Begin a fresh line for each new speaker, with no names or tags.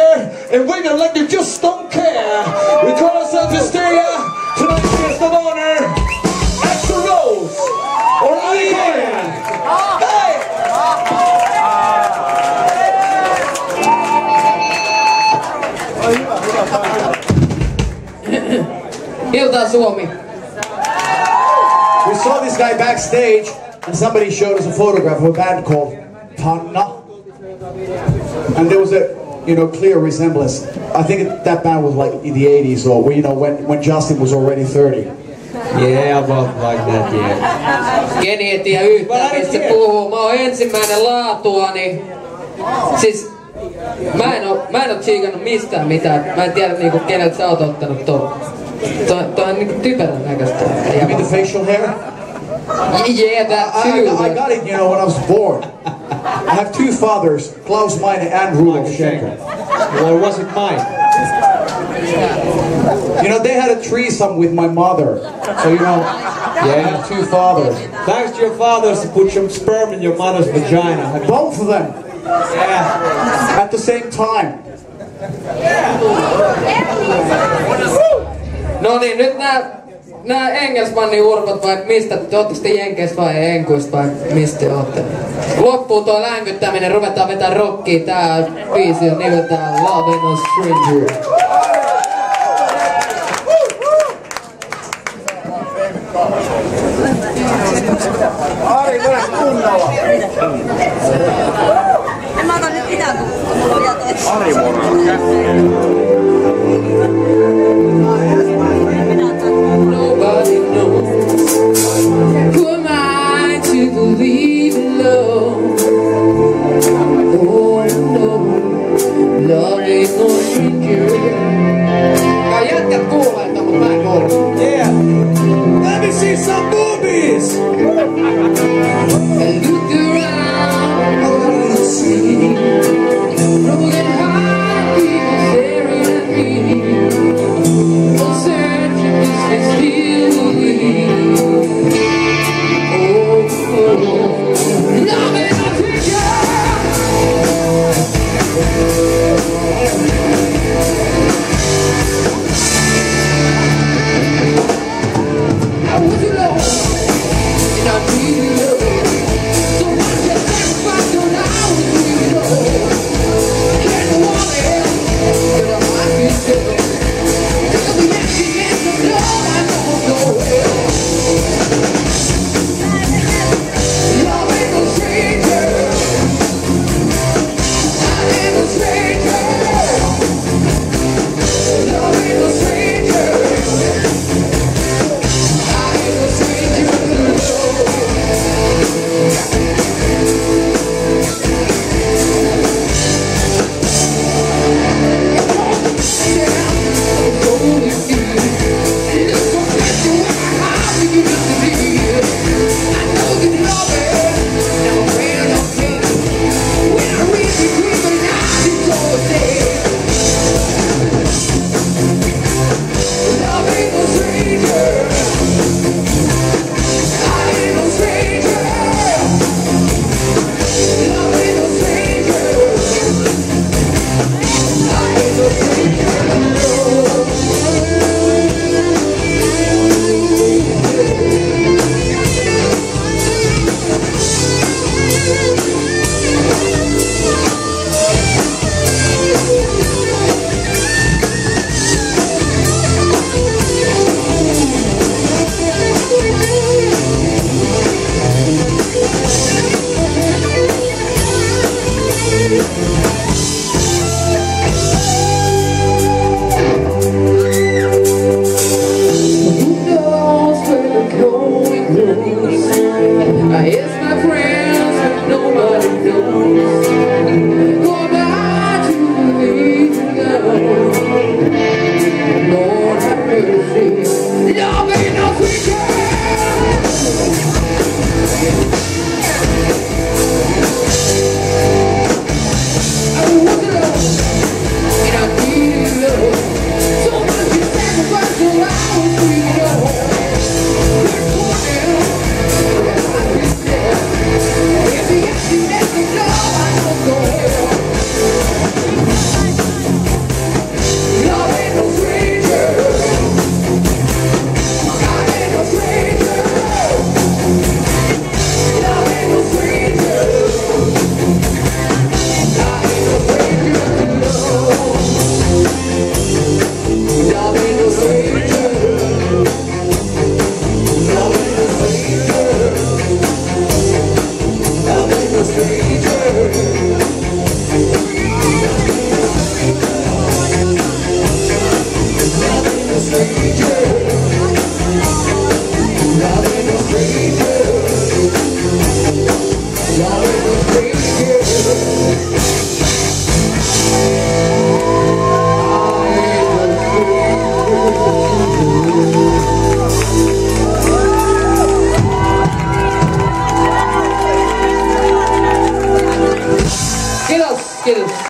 Eh, and women like they just don't care. We call ourselves Hysteria. Tonight's guest of honor, Axl Rose or Icon. Hey!
Iltaa Suomi.
We saw this guy backstage, and somebody showed us a photograph of a band called Panna. And there was a, you know, clear resemblance. I think that band was like in the 80s, or you know, when, when Justin was already 30.
Yeah, about like that, yeah.
Keni ei tiedä yhtään mistä puhuu. Mä oon ensimmäinen laatuani. Siis mä en oo, mä en oo tsiikannut mistään mitään. Mä en tiedä niinku keneltä sä oot ottanut ton. Toi, toi on niinku typerän näköistä.
You mean the facial hair?
Yeah, that
I, I. I got it, you know, when I was born. I have two fathers, Klaus Meine and Rudolf Schenker.
Well, it wasn't mine.
You know, they had a threesome with my mother. So, you know,
Yeah.
have two fathers.
Thanks to your fathers to put some sperm in your mother's vagina.
Both of them
Yeah.
at the same time. Yeah.
No niin, nyt nää, nää Engelsmannin urpot vai mistä, te ootteko te Jenkeistä vai Enkuista vai mistä te ootte? Loppuu tuo länkyttäminen, ruvetaan vetää rockia, tää biisi on nimeltään Love in a Stranger.
En mä otan nyt mitään, kun vielä toista. Ari
Nobody
Yeah. Let me see some boobies.
Thank